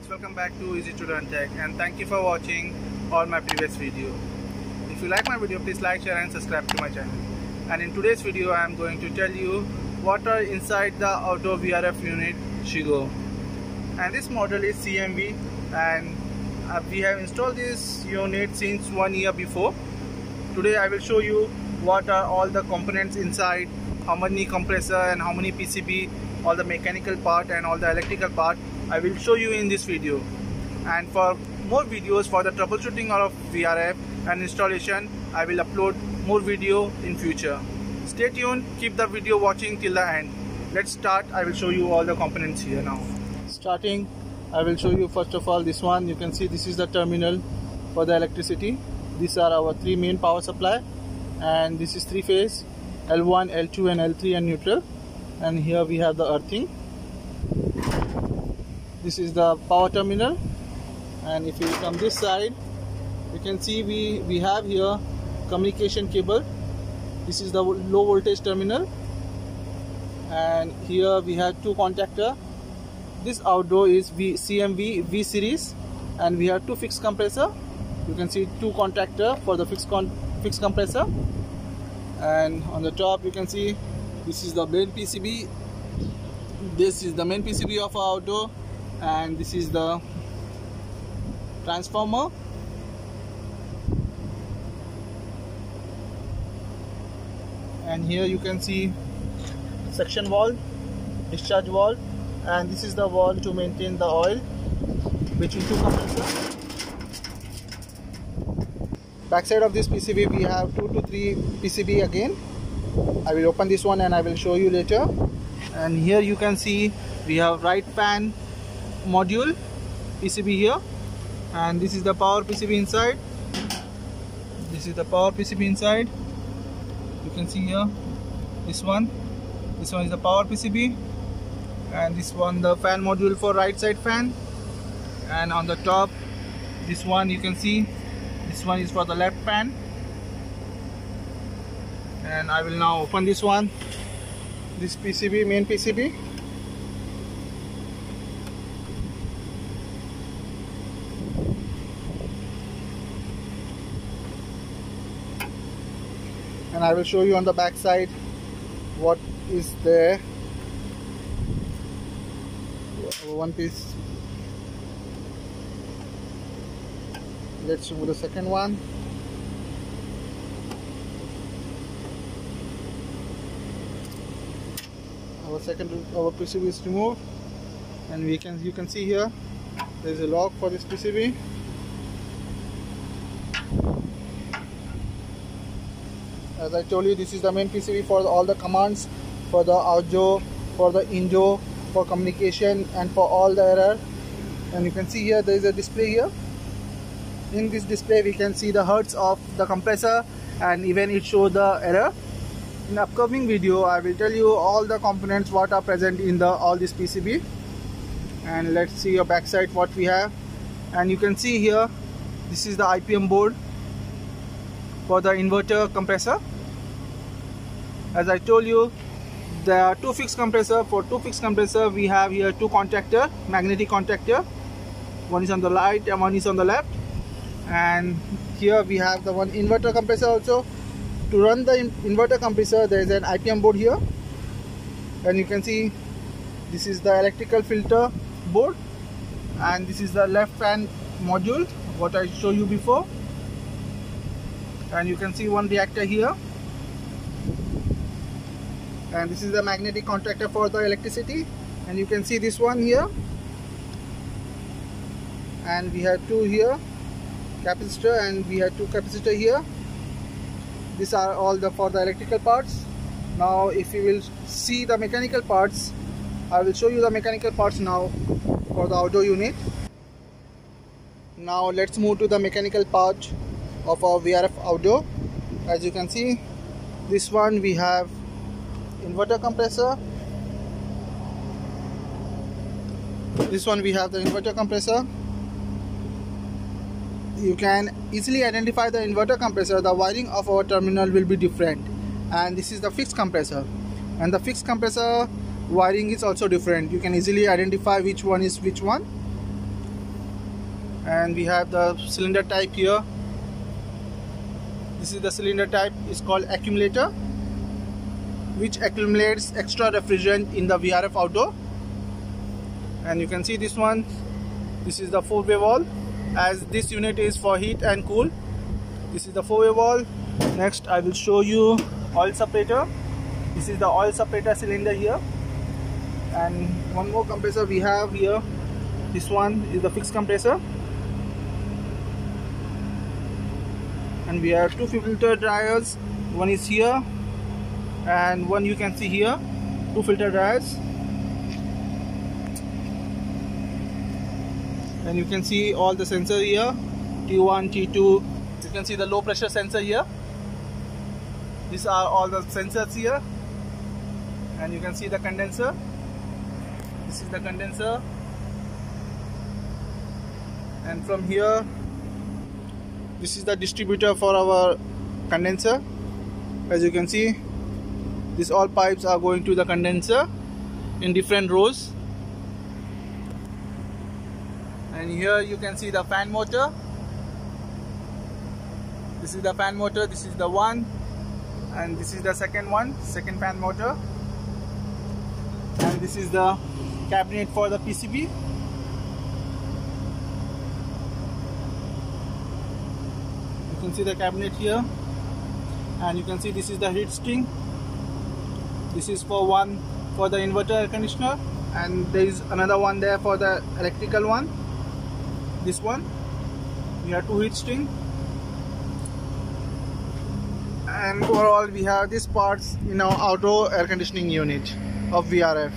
friends, welcome back to Easy to Learn Tech and thank you for watching all my previous video. If you like my video, please like, share and subscribe to my channel. And in today's video, I am going to tell you what are inside the Auto VRF unit Chigo. And this model is CMV and uh, we have installed this unit since one year before. Today I will show you what are all the components inside, how many compressor and how many PCB, all the mechanical part and all the electrical part I will show you in this video. And for more videos for the troubleshooting of VRF and installation I will upload more video in future. Stay tuned. Keep the video watching till the end. Let's start. I will show you all the components here now. Starting I will show you first of all this one. You can see this is the terminal for the electricity. These are our three main power supply. And this is three phase L1 L2 and L3 and neutral. And here we have the earthing this is the power terminal. And if you come this side you can see we we have here communication cable. This is the low voltage terminal. And here we have two contactor. This outdoor is v cmv v series. And we have two fixed compressor. You can see two contactor for the fixed con fixed compressor. And on the top you can see this is the main pcb this is the main pcb of our outdoor and this is the transformer. And here you can see suction valve discharge valve. And this is the valve to maintain the oil which between two compressors. Backside of this PCB we have two to three PCB again. I will open this one and I will show you later. And here you can see we have right fan module PCB here. And this is the power PCB inside. This is the power PCB inside. You can see here this one. This one is the power PCB and this one the fan module for right side fan. And on the top this one you can see this one is for the left fan. And I will now open this one. This PCB main PCB and I will show you on the back side what is there. One piece. Let's remove the second one. Our second our PCB is removed. And we can you can see here there is a lock for this PCB as I told you this is the main PCB for all the commands for the audio for the Indo for communication and for all the error. And you can see here there is a display here. In this display we can see the hertz of the compressor and even it shows the error. In upcoming video I will tell you all the components what are present in the all this PCB and let's see your backside what we have. And you can see here this is the IPM board for the inverter compressor. As I told you there are two fixed compressor for two fixed compressor we have here two contactor magnetic contactor. One is on the right and one is on the left. And here we have the one inverter compressor also. To run the in inverter compressor there is an IPM board here. And you can see this is the electrical filter board. And this is the left fan module what I show you before and you can see one reactor here. And this is the magnetic contactor for the electricity. And you can see this one here. And we have two here capacitor and we have two capacitor here. These are all the for the electrical parts. Now if you will see the mechanical parts I will show you the mechanical parts now for the outdoor unit. Now let's move to the mechanical part of our VRF outdoor. As you can see this one we have inverter compressor. This one we have the inverter compressor. You can easily identify the inverter compressor. The wiring of our terminal will be different. And this is the fixed compressor. And the fixed compressor wiring is also different. You can easily identify which one is which one. And we have the cylinder type here this is the cylinder type. Is called accumulator which accumulates extra refrigerant in the VRF outdoor. And you can see this one. This is the four-way valve as this unit is for heat and cool this is the four-way valve next I will show you oil separator. This is the oil separator cylinder here. And one more compressor we have here. This one is the fixed compressor and we have two filter dryers. One is here. And one you can see here. Two filter dryers. And you can see all the sensor here. T1 T2 you can see the low pressure sensor here. These are all the sensors here. And you can see the condenser. This is the condenser. And from here this is the distributor for our condenser. As you can see these all pipes are going to the condenser in different rows. And here you can see the fan motor. This is the fan motor this is the one and this is the second one second fan motor. And this is the cabinet for the PCB can see the cabinet here. And you can see this is the heat string this is for one for the inverter air conditioner. And there is another one there for the electrical one. This one. We have two heat string and overall we have these parts in our outdoor air conditioning unit of VRF